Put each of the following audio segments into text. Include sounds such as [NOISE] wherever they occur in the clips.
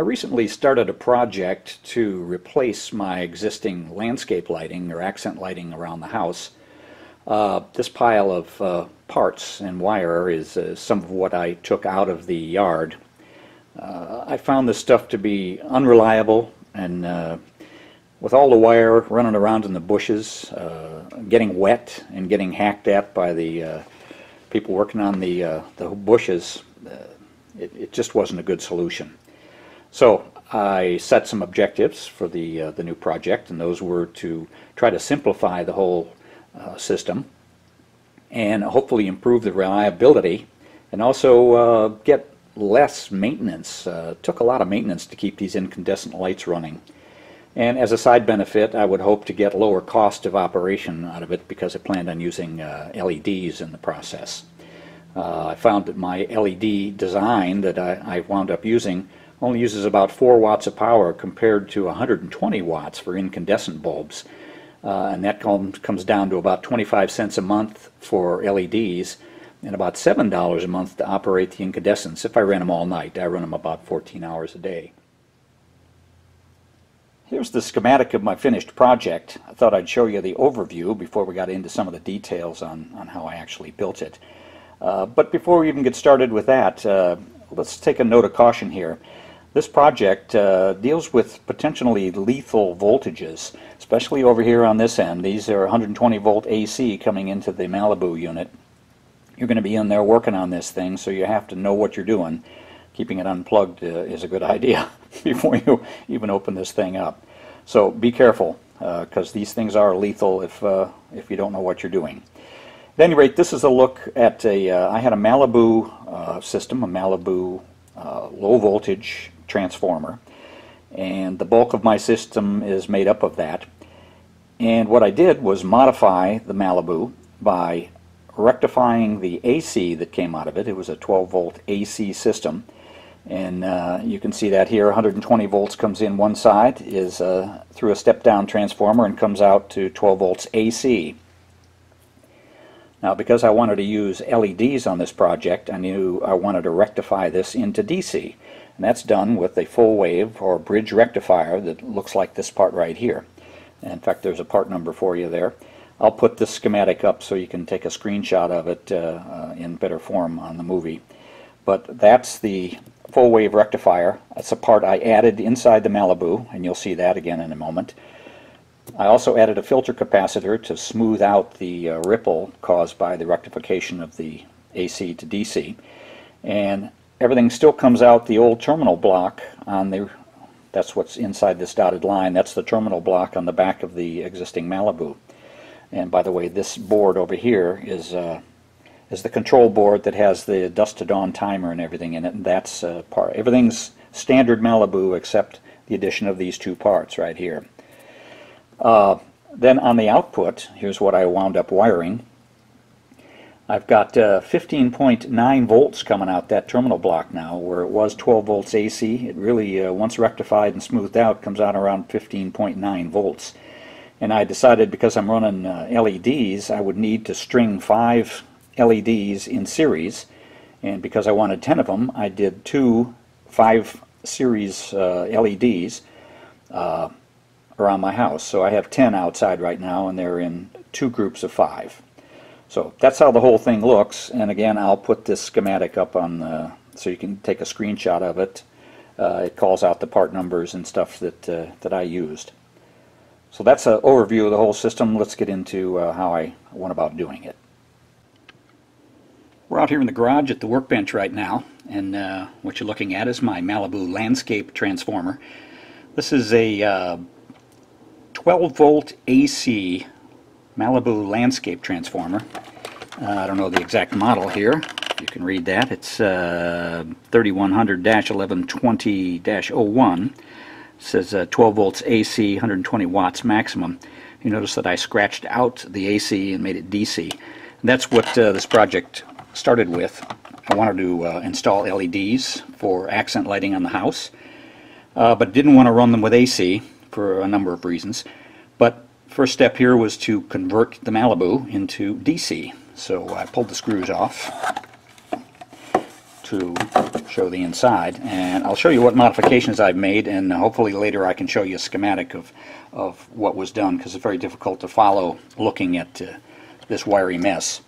I recently started a project to replace my existing landscape lighting or accent lighting around the house. Uh, this pile of uh, parts and wire is uh, some of what I took out of the yard. Uh, I found this stuff to be unreliable and uh, with all the wire running around in the bushes, uh, getting wet and getting hacked at by the people working on the, the bushes, it, it just wasn't a good solution. So I set some objectives for the, uh, the new project, and those were to try to simplify the whole uh, system and hopefully improve the reliability and also uh, get less maintenance. Uh, took a lot of maintenance to keep these incandescent lights running. And as a side benefit, I would hope to get lower cost of operation out of it because I planned on using uh, LEDs in the process. Uh, I found that my LED design that I, I wound up using only uses about 4 watts of power compared to 120 watts for incandescent bulbs. Uh, and that com comes down to about 25 cents a month for LEDs and about $7 a month to operate the incandescents if I ran them all night. I run them about 14 hours a day. Here's the schematic of my finished project. I thought I'd show you the overview before we got into some of the details on, on how I actually built it. Uh, but before we even get started with that, uh, let's take a note of caution here. This project uh, deals with potentially lethal voltages, especially over here on this end. These are 120 volt AC coming into the Malibu unit. You're going to be in there working on this thing, so you have to know what you're doing. Keeping it unplugged uh, is a good [LAUGHS] idea before you even open this thing up. So be careful, because uh, these things are lethal if, uh, if you don't know what you're doing. At any rate, this is a look at a. Uh, I had a Malibu uh, system, a Malibu low voltage transformer. And the bulk of my system is made up of that. And what I did was modify the Malibu by rectifying the AC that came out of it. It was a 12 volt AC system. And uh, you can see that here 120 volts comes in one side is uh, through a step down transformer and comes out to 12 volts AC. Now because I wanted to use LEDs on this project I knew I wanted to rectify this into DC. And that's done with a full wave or bridge rectifier that looks like this part right here. And in fact, there's a part number for you there. I'll put this schematic up so you can take a screenshot of it uh, uh, in better form on the movie. But that's the full wave rectifier. That's a part I added inside the Malibu, and you'll see that again in a moment. I also added a filter capacitor to smooth out the uh, ripple caused by the rectification of the AC to DC. And everything still comes out the old terminal block on the that's what's inside this dotted line. That's the terminal block on the back of the existing Malibu. And by the way this board over here is uh, is the control board that has the dusk to dawn timer and everything in it. And that's uh, part everything's standard Malibu except the addition of these two parts right here uh, then on the output here's what I wound up wiring I've got 15.9 uh, volts coming out that terminal block now, where it was 12 volts AC. It really, uh, once rectified and smoothed out, comes out around 15.9 volts. And I decided because I'm running uh, LEDs, I would need to string five LEDs in series. And because I wanted 10 of them, I did two 5 series uh, LEDs uh, around my house. So I have 10 outside right now, and they're in two groups of 5. So that's how the whole thing looks. And again, I'll put this schematic up on the, so you can take a screenshot of it. Uh, it calls out the part numbers and stuff that, uh, that I used. So that's an overview of the whole system. Let's get into uh, how I went about doing it. We're out here in the garage at the workbench right now, and uh, what you're looking at is my Malibu landscape transformer. This is a uh, 12 volt AC Malibu landscape transformer. Uh, I don't know the exact model here. You can read that. It's uh, 3100-1120-01. It says uh, 12 volts AC, 120 watts maximum. You notice that I scratched out the AC and made it DC. And that's what uh, this project started with. I wanted to uh, install LEDs for accent lighting on the house, uh, but didn't want to run them with AC for a number of reasons. But First step here was to convert the Malibu into DC. So I pulled the screws off, to show the inside and I'll show you what modifications I've made and hopefully later I can show you a schematic of, of what was done because it's very difficult to follow looking at uh, this wiry mess.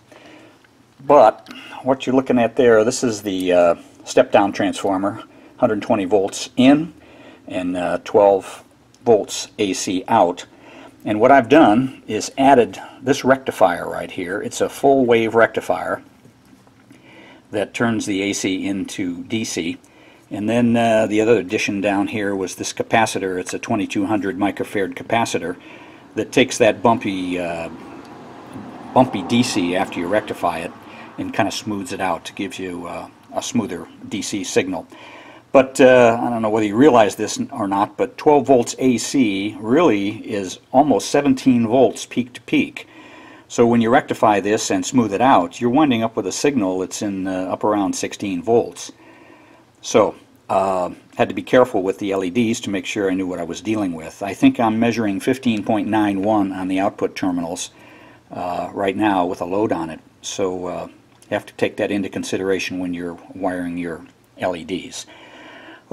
But what you're looking at there, this is the uh, step-down transformer, 120 volts in and uh, 12 volts AC out. And what I've done is added this rectifier right here. It's a full wave rectifier that turns the AC into DC. And then uh, the other addition down here was this capacitor. It's a 2200 microfarad capacitor that takes that bumpy, uh, bumpy DC after you rectify it and kind of smooths it out to give you uh, a smoother DC signal. But uh, I don't know whether you realize this or not, but 12 volts AC really is almost 17 volts peak to peak. So when you rectify this and smooth it out, you're winding up with a signal that's in uh, up around 16 volts. So uh, had to be careful with the LEDs to make sure I knew what I was dealing with. I think I'm measuring 15.91 on the output terminals uh, right now with a load on it. So uh, you have to take that into consideration when you're wiring your LEDs.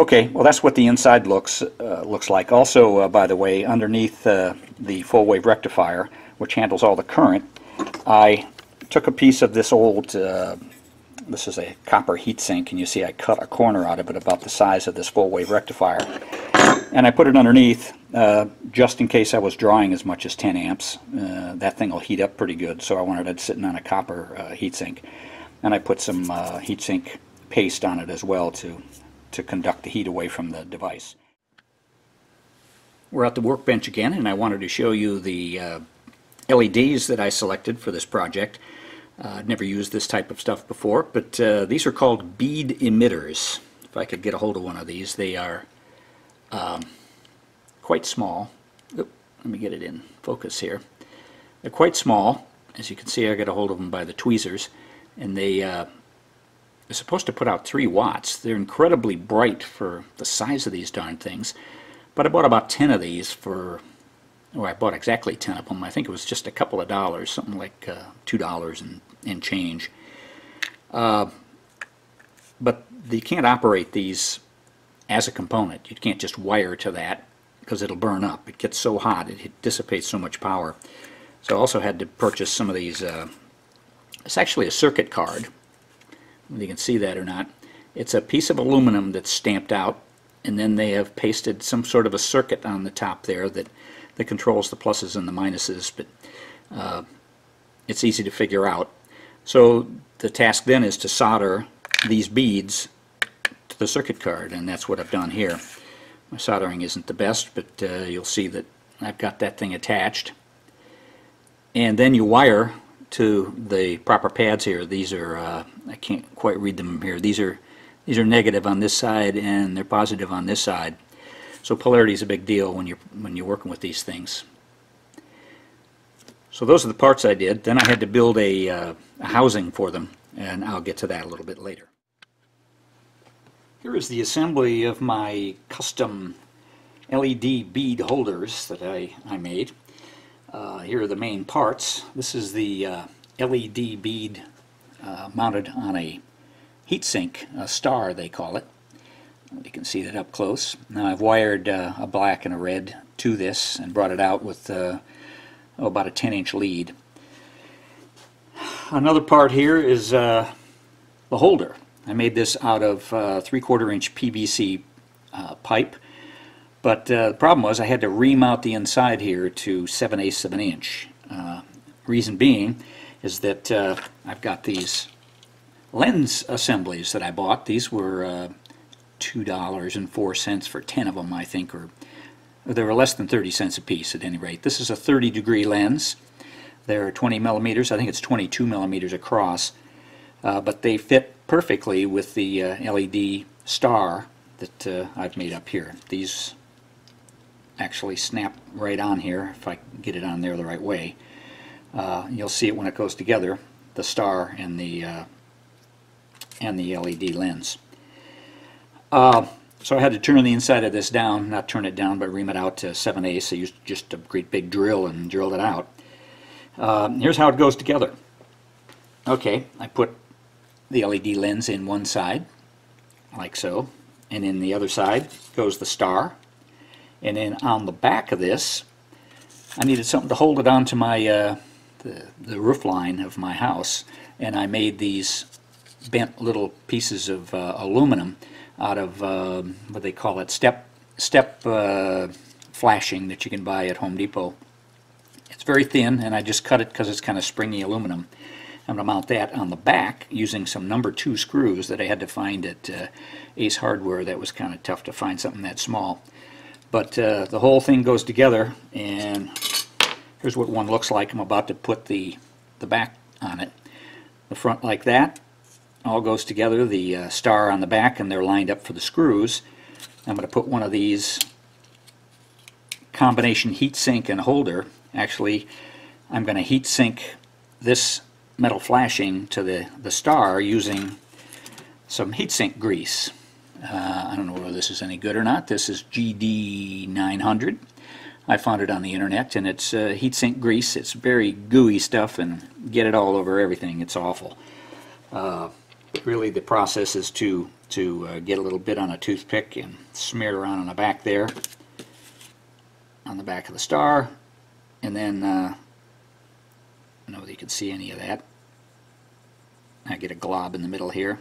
Okay, well that's what the inside looks uh, looks like. Also, uh, by the way, underneath uh, the full wave rectifier, which handles all the current, I took a piece of this old, uh, this is a copper heatsink, and you see I cut a corner out of it about the size of this full wave rectifier. And I put it underneath uh, just in case I was drawing as much as 10 amps. Uh, that thing will heat up pretty good, so I wanted it sitting on a copper heatsink. And I put some heatsink paste on it as well to to conduct the heat away from the device. We're at the workbench again and I wanted to show you the uh, LEDs that I selected for this project. Uh, never used this type of stuff before, but uh, these are called bead emitters. If I could get a hold of one of these, they are um, quite small. Oop, let me get it in focus here. They're quite small. As you can see, I got a hold of them by the tweezers, and they uh, they're supposed to put out 3 watts. They're incredibly bright for the size of these darn things. But I bought about 10 of these for, or I bought exactly 10 of them. I think it was just a couple of dollars, something like uh, $2 and, and change. Uh, but you can't operate these as a component. You can't just wire to that because it'll burn up. It gets so hot, it, it dissipates so much power. So I also had to purchase some of these. Uh, it's actually a circuit card you can see that or not. It's a piece of aluminum that's stamped out and then they have pasted some sort of a circuit on the top there that, that controls the pluses and the minuses but uh, it's easy to figure out. So the task then is to solder these beads to the circuit card and that's what I've done here. My soldering isn't the best but uh, you'll see that I've got that thing attached and then you wire to the proper pads here. These are, uh, I can't quite read them here. These are, these are negative on this side and they're positive on this side. So polarity is a big deal when you're, when you're working with these things. So those are the parts I did. Then I had to build a, uh, a housing for them and I'll get to that a little bit later. Here is the assembly of my custom LED bead holders that I, I made. Uh, here are the main parts. This is the uh, LED bead uh, mounted on a heatsink, a star they call it. You can see that up close. Now I've wired uh, a black and a red to this and brought it out with uh, oh, about a 10 inch lead. Another part here is uh, the holder. I made this out of 3 quarter inch PVC pipe but uh, the problem was I had to remount the inside here to 7 eighths of an inch. Uh, reason being is that uh, I've got these lens assemblies that I bought. These were uh, $2.04 for 10 of them, I think, or they were less than 30 cents a piece at any rate. This is a 30 degree lens. They're 20 millimeters. I think it's 22 millimeters across. Uh, but they fit perfectly with the uh, LED star that I've made up here. These actually snap right on here if I get it on there the right way. Uh, you'll see it when it goes together, the star and the uh, and the LED lens. Uh, so I had to turn the inside of this down, not turn it down, but ream it out to 7 eighths. I used just a great big drill and drilled it out. Uh, here's how it goes together. Okay, I put the LED lens in one side, like so. And in the other side goes the star. And then on the back of this, I needed something to hold it onto my uh, the, the roof line of my house. And I made these bent little pieces of uh, aluminum out of um what they call it step step uh, flashing that you can buy at Home Depot. It's very thin, and I just cut it because it's kind of springy aluminum. I'm going to mount that on the back using some number two screws that I had to find at uh, Ace Hardware. That was kind of tough to find something that small. But uh, the whole thing goes together, and here's what one looks like. I'm about to put the, the back on it. The front like that, all goes together, the uh, star on the back, and they're lined up for the screws. I'm going to put one of these combination heat sink and holder. Actually, I'm going to heat sink this metal flashing to the, the star using some heatsink grease. Uh, I don't know whether this is any good or not. This is GD900. I found it on the internet and it's uh, heatsink grease. It's very gooey stuff and get it all over everything. It's awful. Uh, really the process is to, to uh, get a little bit on a toothpick and smear it around on the back there, on the back of the star, and then uh, I don't know whether you can see any of that. I get a glob in the middle here.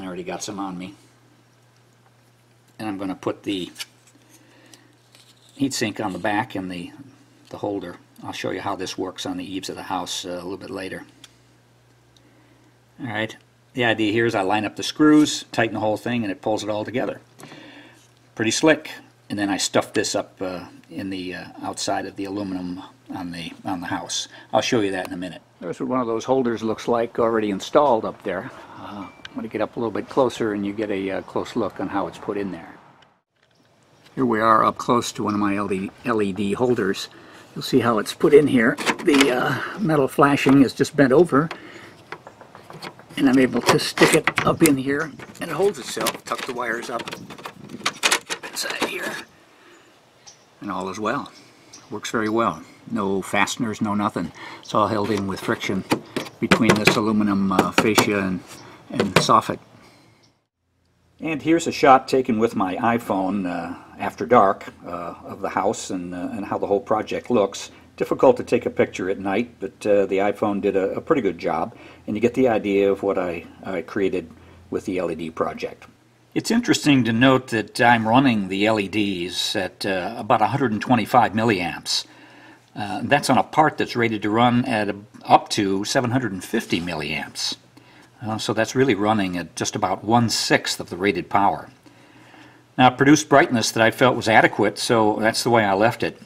And I already got some on me. And I'm going to put the heatsink on the back and the, the holder. I'll show you how this works on the eaves of the house uh, a little bit later. Alright, the idea here is I line up the screws, tighten the whole thing, and it pulls it all together. Pretty slick. And then I stuff this up uh, in the uh, outside of the aluminum on the on the house. I'll show you that in a minute. There's what one of those holders looks like already installed up there. I'm going to get up a little bit closer and you get a uh, close look on how it's put in there. Here we are up close to one of my LED holders. You'll see how it's put in here. The uh, metal flashing is just bent over and I'm able to stick it up in here and it holds itself. Tuck the wires up inside here and all is well. Works very well. No fasteners, no nothing. It's all held in with friction between this aluminum uh, fascia and, and soffit. And here's a shot taken with my iPhone uh, after dark uh, of the house and, uh, and how the whole project looks. Difficult to take a picture at night, but uh, the iPhone did a, a, pretty good job, and you get the idea of what I, I created with the LED project. It's interesting to note that I'm running the LEDs at uh, about 125 milliamps. Uh, that's on a part that's rated to run at up to 750 milliamps. Uh, so that's really running at just about one-sixth of the rated power. Now it produced brightness that I felt was adequate, so that's the way I left it.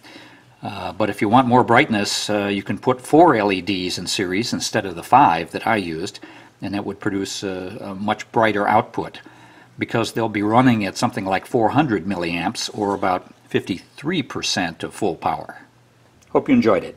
Uh, but if you want more brightness, uh, you can put four LEDs in series instead of the five that I used, and that would produce a, a much brighter output because they'll be running at something like 400 milliamps or about 53% of full power. Hope you enjoyed it.